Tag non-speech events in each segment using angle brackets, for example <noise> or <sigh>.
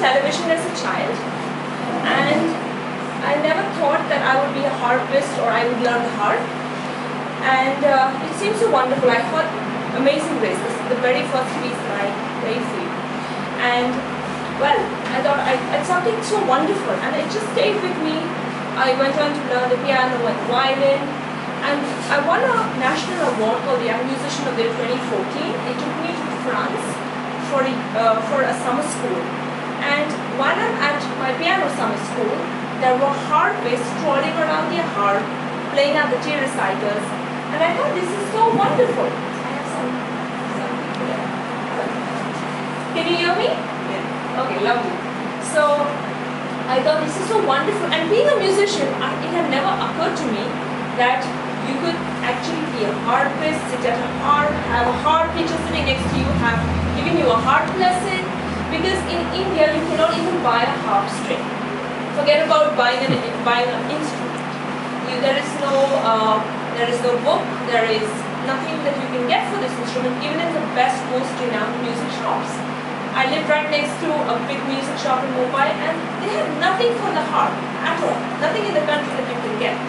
television as a child, and I never thought that I would be a harpist or I would learn the harp. And uh, it seems so wonderful. I heard Amazing Grace, this is the very first piece that I played for you. And well, I thought I, it's something so wonderful, and it just stayed with me. I went on to learn the piano and violin, and I won a national award called the Young Musician of the Year 2014. It took me to France for a, uh, for a summer school. And while I'm at summer school, there were harpists strolling around their harp, playing at the tea recitals, and I thought this is so wonderful. I have some, some people there. Can you hear me? Yeah. Okay, lovely. So I thought this is so wonderful. And being a musician, I, it had never occurred to me that you could actually be a harpist, sit at a harp, have a harp teacher sitting next to you, have given you a harp lesson. Because in India, you cannot even buy a harp string. Forget about buying an buying an instrument. You, there is no uh, there is no book. There is nothing that you can get for this instrument, even in the best, most renowned music shops. I live right next to a big music shop in Mumbai and they have nothing for the harp at all. Nothing in the country that you can get.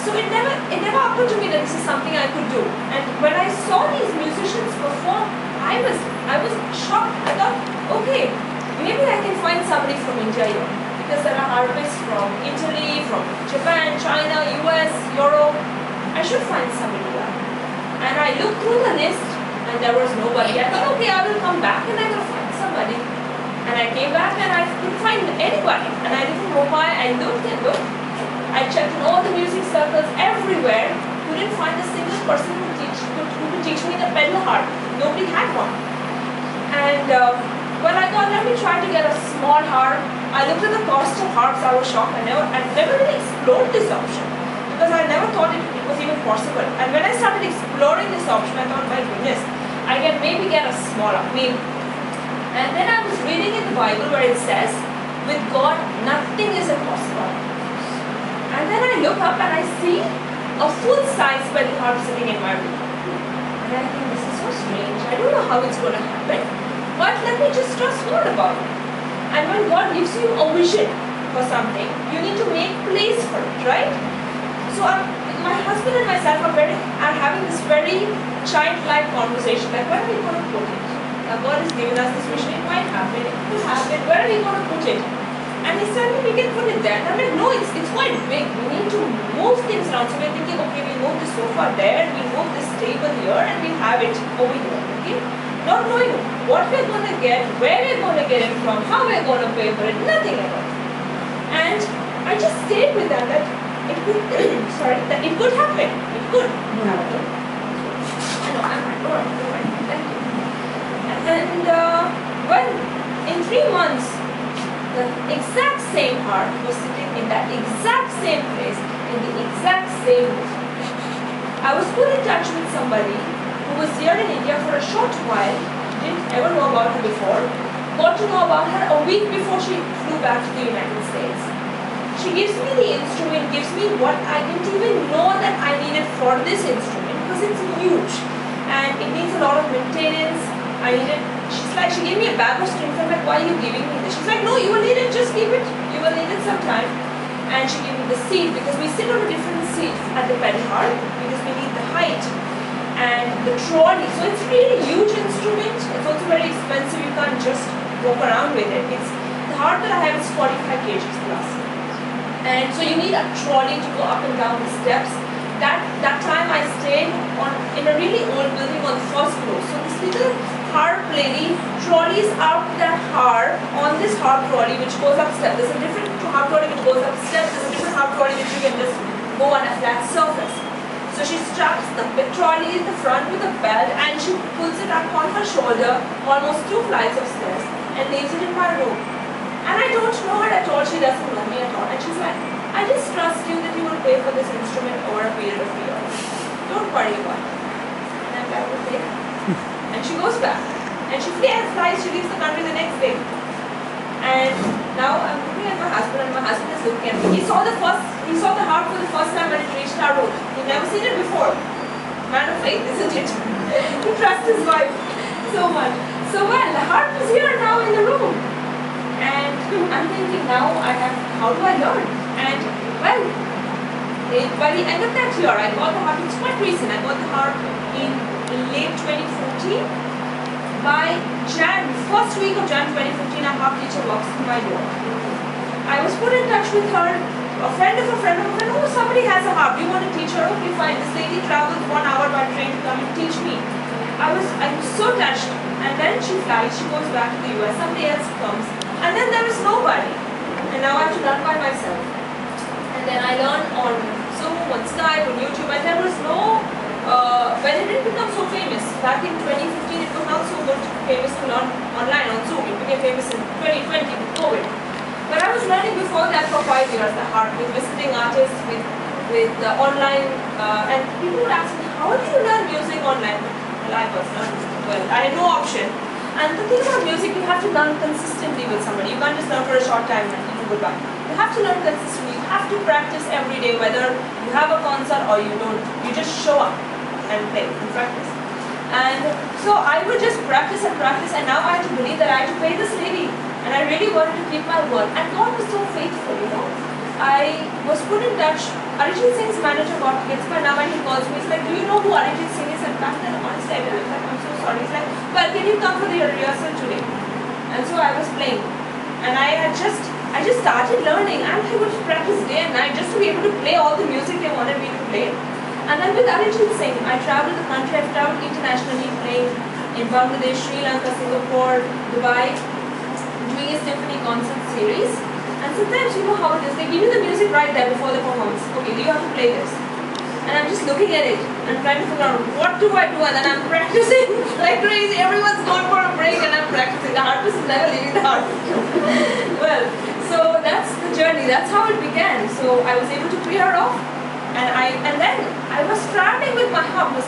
So it never it never occurred to me that this is something I could do. And when I saw these musicians perform, I was I was shocked. I thought, okay, maybe I can find somebody from India here. There are harpists from Italy, from Japan, China, US, Europe. I should find somebody. And I looked through the list and there was nobody. I thought, okay, I will come back and I will find somebody. And I came back and I couldn't find anybody. And I didn't know why. I looked and looked. I checked in all the music circles everywhere. Couldn't find a single person who, teach, who could teach me the pedal harp. Nobody had one. And uh, well, I thought, let me try to get a small harp. I looked at the cost of harps. I was shocked. I never, I never really explored this option because I never thought it, it was even possible. And when I started exploring this option, I thought, my goodness, I can maybe get a smaller. I mean, and then I was reading in the Bible where it says, with God, nothing is impossible. And then I look up and I see a full-size pedal harp sitting in my room. And I think this is so strange. I don't know how it's going to happen. But let me just trust God about it. And when God gives you a vision for something, you need to make place for it, right? So I'm, my husband and myself are very are having this very childlike conversation. Like, where are we going to put it? Now God has given us this vision. It might happen. It could happen. Where are we going to put it? And he said, we can put it there. And I'm like, no, it's, it's quite big. We need to move things around. So we're thinking, okay, we move this sofa there, we move this table here, and we have it over here. Not knowing what we're going to get, where we're going to get it from, how we're going to pay for it, nothing at all. And I just stayed with that, that it could, <coughs> sorry, that it could happen. It could happen. I know, I'm right. All right, all right. Thank you. And, uh, well, in three months, the exact same harp was sitting in that exact same place, in the exact same room. I was put in touch with somebody who was here in India for a short while, didn't ever know about her before, got to know about her a week before she flew back to the United States. She gives me the instrument, gives me what I didn't even know that I needed for this instrument because it's huge and it needs a lot of maintenance. I needed, she's like, she gave me a bag of strings. I'm like, why are you giving me this? She's like, no, you will need it, just keep it. You will need it sometime. And she gave me the seat because we sit on a different seat at the pedal because we need the height and the trolley. So it's really huge instrument. It's also very expensive. You can't just walk around with it. It's the harp that I have is 45 kgs plus. And so you need a trolley to go up and down the steps. That that time I stayed on in a really old building on the first floor. So this little harp lady trolleys out that harp on this harp trolley which goes up steps. There's a different harp trolley which goes up steps. There's a different harp trolley which you can just go on a flat surface. So she straps the trolley in the front with a belt and she pulls it up on her shoulder almost two flights of stairs and leaves it in my room. And I don't know her at all, she doesn't know me at all. And she's like, I just trust you that you will pay for this instrument over a period of years. Don't worry about it. And I'm like, <laughs> okay. and she goes back. And she flies, she leaves the country the next day. And now I'm looking at my husband and my husband is looking at me. He saw the first he saw the harp for the first time when it reached our road. He'd never seen it before. Man of faith, isn't it? <laughs> he trusts his wife so much. So well, the harp is here now in the room. And I'm thinking now I have, how do I learn? And well, it, by the end of that year, I got the harp, it's quite recent, I got the harp in late 2014. By Jan, first week of Jan 2015, a harp teacher walks in my door. I was put in touch with her, a friend of a friend of a friend, oh, somebody has a harp, do you want to teach her? Okay, fine. This lady travels one hour by train to come and teach me. I was, I was so touched. And then she flies, she goes back to the US, somebody else comes. And then there is nobody. And now I have to learn by myself. And then I learned on Zoom, on Skype, on YouTube, and there was no, uh, when it didn't become so famous, back in 2015 it was not so good famous to learn online on Zoom. It became famous in 2020 with COVID. But I was learning before that for five years, the harp, with visiting artists, with with uh, online, uh, and people would ask me, how do you learn music online? Well, I was not, well, I had no option. And the thing about music, you have to learn consistently with somebody. You can't just learn for a short time and you goodbye. You have to learn consistently. You have to practice every day, whether you have a concert or you don't. You just show up and play and practice. And so I would just practice and practice, and now I had to believe that I had to pay this lady. And I really wanted to keep my word. And God was so faithful, you know. I was put in touch. Arijit Singh's manager got gets my number and he calls me. He's like, Do you know who Arijit Singh is? And back then, honestly, I didn't. Like, I'm so sorry. He's like, Well, can you come for the rehearsal today? And so I was playing. And I had just I just started learning and I would practice day and night just to be able to play all the music they wanted me to play. And then with Arijit Singh, I travel the country, I've traveled internationally playing in Bangladesh, Sri Lanka, Singapore, Dubai, doing a symphony concert series. And sometimes you know how it is, they give you the music right there before the performance. Okay, do you have to play this? And I'm just looking at it and trying to figure out what do I do and then I'm practicing like crazy. Everyone's going for a break and I'm practicing. The harpist is never leaving the harp. <laughs> well, so that's the journey. That's how it began. So I was able to clear off and I was traveling with my harp.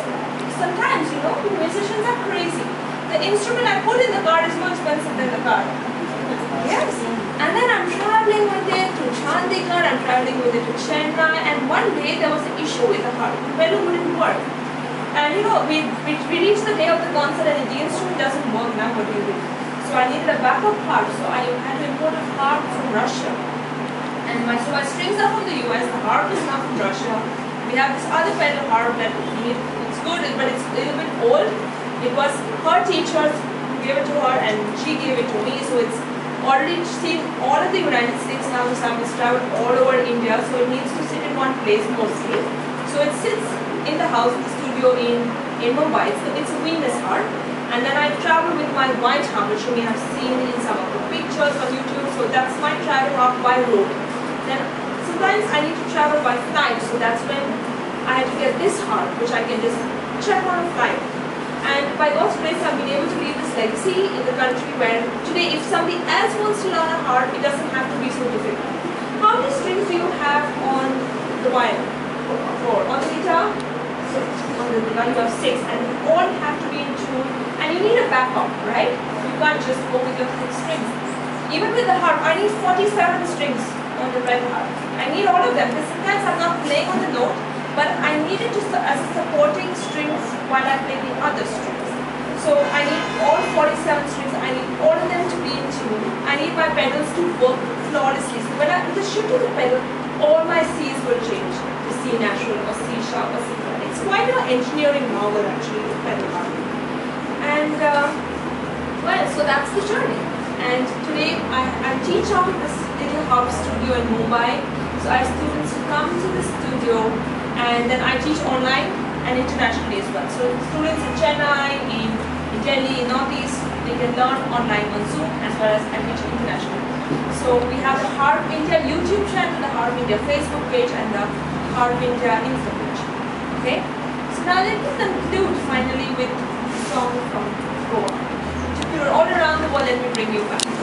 Sometimes, you know, musicians are crazy. The instrument I put in the car is more expensive than the car. Yes. And then I'm traveling with it to Chandigarh, I'm traveling with it to Chennai, and one day there was an issue with the harp. The pedal wouldn't work. And you know, we, we, we reached the day of the concert and the instrument doesn't work now, what do you do? So I needed a backup harp, so I had to import a harp from Russia. And my, so my strings are from the US, the harp is now from Russia. We have this other pedal harp that it's good, but it's a little bit old. It was her teachers gave it to her and she gave it to me, so it's already seen all of the United States now. Song has traveled all over India, so it needs to sit in one place mostly. So it sits in the house, the studio in, in Mumbai. It's, it's a Venus harp. And then I travel with my white harp, which you may have seen in some of the pictures on YouTube. So that's my travel harp by road. Then sometimes I need to travel by flight, so that's when I had to get this harp, which I can just check on a flight. And by God's grace, I've been able to leave this legacy in the country where today, if somebody else wants to learn a harp, it doesn't have to be so difficult. How many strings do you have on the violin? Four. On the guitar? Six. On the guitar, you have six, and they all have to be in tune. And you need a backup, right? You can't just go with your six strings. Even with the harp, I need 47 strings on the red harp. I need all of them because sometimes I'm not playing on the note but I need it to, as a supporting strings while I play the other strings. So I need all 47 strings, I need all of them to be in tune. I need my pedals to work flawlessly. So when I the shift to the pedal, all my C's will change to C natural or C sharp or C flat. It's quite an engineering marvel actually, the pedal harp. And uh, well, so that's the journey. And today I, I teach out of this little harp studio in Mumbai. So I have students who come to the studio and then I teach online and internationally as well. So students in Chennai, in, in Delhi, Northeast, they can learn online on Zoom as well as I teach internationally. So we have the Harp India YouTube channel, the Harp India Facebook page and the Harp India Insta page. Okay? So now let me conclude finally with a song from Goa. Took you all around the world, let me bring you back.